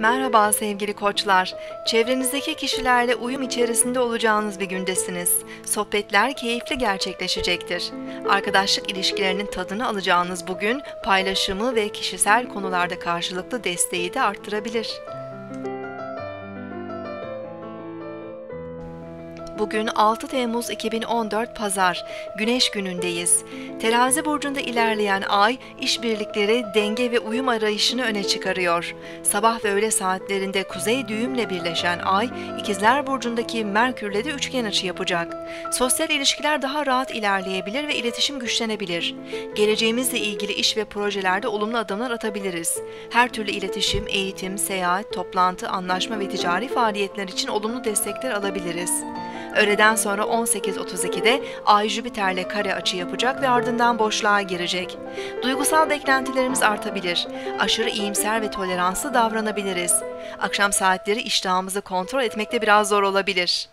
Merhaba sevgili koçlar. Çevrenizdeki kişilerle uyum içerisinde olacağınız bir gündesiniz. Sohbetler keyifli gerçekleşecektir. Arkadaşlık ilişkilerinin tadını alacağınız bugün paylaşımı ve kişisel konularda karşılıklı desteği de arttırabilir. Bugün 6 Temmuz 2014 Pazar, Güneş günündeyiz. Terazi burcunda ilerleyen ay, işbirlikleri, denge ve uyum arayışını öne çıkarıyor. Sabah ve öğle saatlerinde kuzey düğümle birleşen ay, İkizler burcundaki Merkürle de üçgen açı yapacak. Sosyal ilişkiler daha rahat ilerleyebilir ve iletişim güçlenebilir. Geleceğimizle ilgili iş ve projelerde olumlu adımlar atabiliriz. Her türlü iletişim, eğitim, seyahat, toplantı, anlaşma ve ticari faaliyetler için olumlu destekler alabiliriz. Öğleden sonra 18.32'de Ay Jüpiter'le kare açı yapacak ve ardından boşluğa girecek. Duygusal beklentilerimiz artabilir. Aşırı iyimser ve toleranslı davranabiliriz. Akşam saatleri iştahımızı kontrol etmekte biraz zor olabilir.